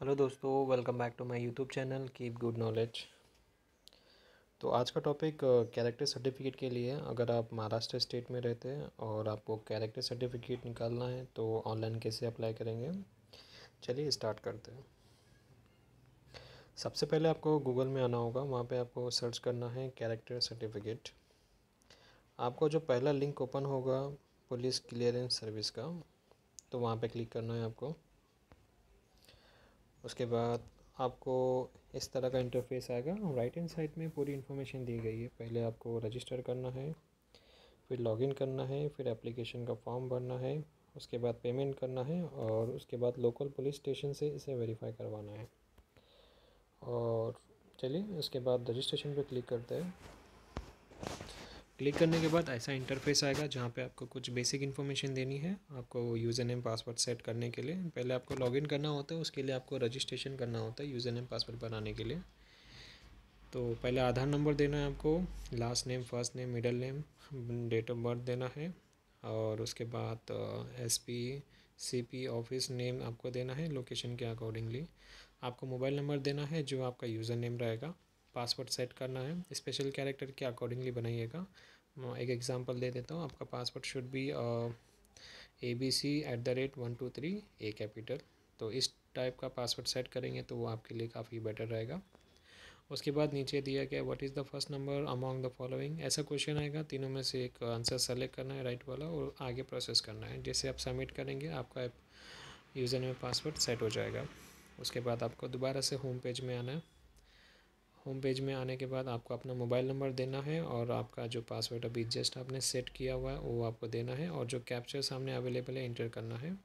Hello दोस्तों welcome back to my YouTube channel keep good knowledge तो आज का टॉपिक कैरेक्टर सर्टिफिकेट के लिए अगर आप महाराष्ट्र स्टेट में रहते हैं और आपको कैरेक्टर सर्टिफिकेट निकालना है तो ऑनलाइन कैसे अप्लाई करेंगे? चलिए स्टार्ट करते हैं। सबसे पहले आपको गूगल में आना होगा। वहाँ पे आपको सर्च करना है कैरेक्टर सर्टिफिकेट आपको जो पहला लिंक ओपन होगा, पुलिस क्लियरेंस सर्विस का तो वहाँ पे क्लिक करना है आपको। उसके बाद आपको इस तरह का इंटरफेस आएगा। राइट हैंड साइड में पूरी इन्फॉर्मेशन दी गई है। पहले आपको रजिस्टर करना है, फिर लॉगिन करना है, फिर एप्लीकेशन का फॉर्म भरना है, उसके बाद पेमेंट करना है और उसके बाद लोकल पुलिस स्टेशन से इसे वेरीफाई करवाना है। और चलिए, उसके बाद रजिस्ट्रेशन पे क्लिक करते हैं। क्लिक करने के बाद ऐसा इंटरफेस आएगा जहाँ पे आपको कुछ बेसिक इन्फॉर्मेशन देनी है, आपको यूज़र नेम पासवर्ड सेट करने के लिए। पहले आपको लॉगिन करना होता है, उसके लिए आपको रजिस्ट्रेशन करना होता है यूज़र नेम पासवर्ड बनाने के लिए। तो पहले आधार नंबर देना है आपको last name first name middle name date of birth देना है, और उसके बाद S P C P office name आपको देना है लोकेशन के अकॉर्डिंगली आपको मोबाइल नंबर देना है जो आपका यूज़र नेम रहेगा। पासवर्ड सेट करना है। स्पेशल कैरेक्टर के अकॉर्डिंगली बनाइएगा। एक एग्जांपल दे देता हूँ। आपका password should be A B C at the rate one two three A capital तो इस टाइप का पासवर्ड सेट करेंगे तो वो आपके लिए काफ़ी बेटर रहेगा। उसके बाद नीचे दिया गया what is the first number among the following ऐसा क्वेश्चन आएगा। तीनों में से एक आंसर सेलेक्ट करना है राइट वाला, और आगे प्रोसेस करना है। जैसे आप सबमिट करेंगे, आपका यूज़र नेम पासवर्ड सेट हो जाएगा। उसके बाद आपको दोबारा से होम पेज में आना है। होम पेज में आने के बाद आपको अपना मोबाइल नंबर देना है और आपका जो पासवर्ड अभी जस्ट आपने सेट किया हुआ है, वो आपको देना है और जो कैप्चर सामने अवेलेबल है, इंटर करना है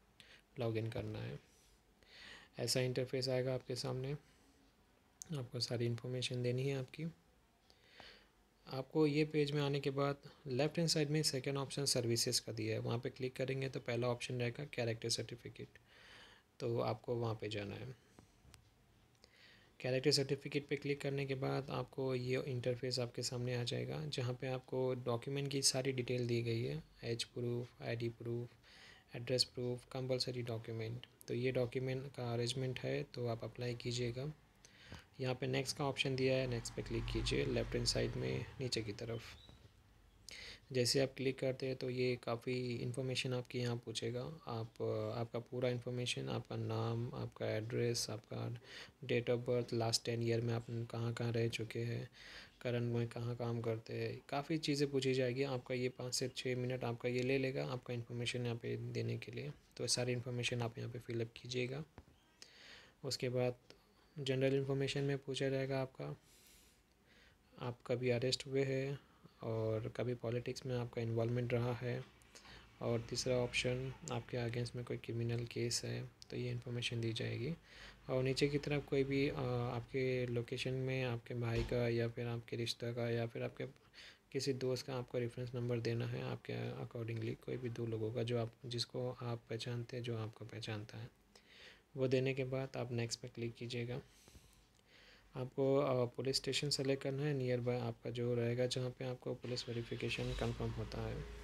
लॉगिन करना है। ऐसा इंटरफेस आएगा आपके सामने। आपको सारी इन्फॉर्मेशन देनी है आपकी। आपको ये पेज में आने के बाद लेफ़्ट हैंड साइड में सेकेंड ऑप्शन सर्विसेज़ का दिया है। वहाँ पे क्लिक करेंगे तो पहला ऑप्शन रहेगा कैरेक्टर सर्टिफिकेट। तो आपको वहाँ पे जाना है। कैरेक्टर सर्टिफिकेट पे क्लिक करने के बाद आपको ये इंटरफेस आपके सामने आ जाएगा, जहाँ पे आपको डॉक्यूमेंट की सारी डिटेल दी गई है age proof ID proof address proof compulsory document तो ये डॉक्यूमेंट का अरेंजमेंट है तो आप अप्लाई कीजिएगा। यहाँ पे नेक्स्ट का ऑप्शन दिया है नेक्स्ट पे क्लिक कीजिए लेफ़्ट हैंड साइड में, नीचे की तरफ़। जैसे आप क्लिक करते हैं तो ये काफ़ी इन्फॉर्मेशन आपकी यहाँ पूछेगा। आप, आपका पूरा इन्फॉर्मेशन आपका नाम, आपका एड्रेस आपका date of birth last ten year में आप कहाँ कहाँ रह चुके हैं करंट में कहाँ काम करते हैं, काफ़ी चीज़ें पूछी जाएगी। आपका ये पाँच से छः मिनट आपका ये ले लेगा आपका इन्फॉर्मेशन यहाँ पे देने के लिए। तो सारी इन्फॉर्मेशन आप यहाँ पे फिलअप कीजिएगा। उसके बाद जनरल इन्फॉर्मेशन में पूछा जाएगा आपका। आप कभी अरेस्ट हुए हैं? और कभी पॉलिटिक्स में आपका इन्वॉलमेंट रहा है और तीसरा ऑप्शन आपके अगेंस्ट में कोई क्रिमिनल केस है तो ये इन्फॉर्मेशन दी जाएगी। और नीचे की तरफ़ कोई भी आपके लोकेशन में आपके भाई का या फिर आपके रिश्ता का या फिर आपके किसी दोस्त का आपको रेफरेंस नंबर देना है, आपके अकॉर्डिंगली कोई भी दो लोगों का जो आप, जिसको आप पहचानते हैं, जो आपको पहचानता है। वो देने के बाद आप नेक्स्ट पर क्लिक कीजिएगा। आपको पुलिस स्टेशन सेलेक्ट करना है नियर बाय आपका जो रहेगा, जहाँ पे आपको पुलिस वेरिफिकेशन कंफर्म होता है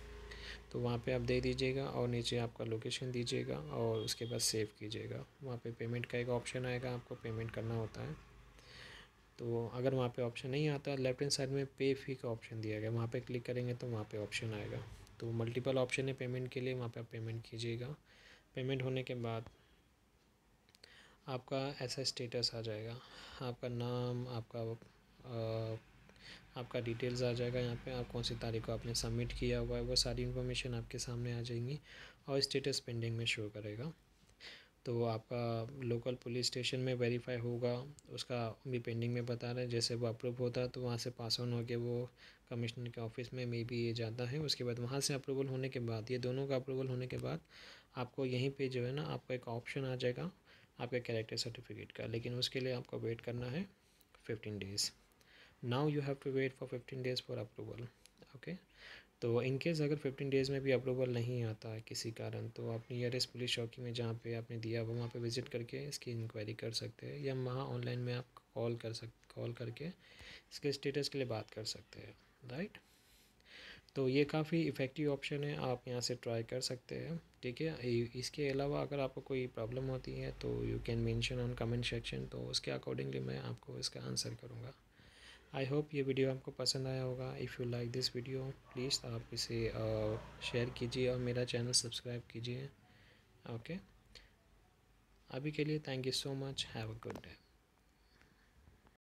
तो वहाँ पे आप दे दीजिएगा और नीचे आपका लोकेशन दीजिएगा और उसके बाद सेव कीजिएगा। वहाँ पे पेमेंट का एक ऑप्शन आएगा, आपको पेमेंट करना होता है। तो अगर वहाँ पे ऑप्शन नहीं आता लेफ़्ट हैंड साइड में पे फ़ी का ऑप्शन दिया गया, वहाँ पे क्लिक करेंगे तो वहाँ पे ऑप्शन आएगा। तो मल्टीपल ऑप्शन है पेमेंट के लिए, वहाँ पे आप पेमेंट कीजिएगा। पेमेंट होने के बाद आपका ऐसा स्टेटस आ जाएगा। आपका नाम, आपका आपका डिटेल्स आ जाएगा यहाँ पे। आप कौन सी तारीख को आपने सबमिट किया हुआ है, वो सारी इन्फॉर्मेशन आपके सामने आ जाएँगी और स्टेटस पेंडिंग में शो करेगा। तो आपका लोकल पुलिस स्टेशन में वेरीफाई होगा, उसका भी पेंडिंग में बता रहे हैं। जैसे वो अप्रूव होता है तो वहाँ से पास ऑन होकर वो कमिश्नर के ऑफ़िस में मे बी ये जाता है। उसके बाद वहाँ से अप्रूवल होने के बाद, ये दोनों का अप्रूवल होने के बाद आपको यहीं पे जो है ना, आपका एक ऑप्शन आ जाएगा। आपके कैरेक्टर सर्टिफिकेट का। लेकिन उसके लिए आपको वेट करना है fifteen days now you have to wait for fifteen days for approval okay तो इन केस अगर फिफ्टीन डेज़ में भी अप्रूवल नहीं आता है किसी कारण तो आप नियरेस्ट पुलिस चौकी में जहाँ पे आपने दिया, वो वहाँ पे विज़िट करके इसकी इंक्वायरी कर सकते हैं, या वहाँ ऑनलाइन में आप कॉल कर सक कॉल करके इसके स्टेटस के लिए बात कर सकते हैं राइट तो ये काफ़ी इफ़ेक्टिव ऑप्शन है, आप यहाँ से ट्राई कर सकते हैं, ठीक है? इसके अलावा अगर आपको कोई प्रॉब्लम होती है तो you can mention on comment section तो उसके अकॉर्डिंगली मैं आपको इसका आंसर करूँगा। आई होप ये वीडियो आपको पसंद आया होगा। If you like this video please आप इसे शेयर कीजिए और मेरा चैनल सब्सक्राइब कीजिए ओके अभी के लिए thank you so much have a good day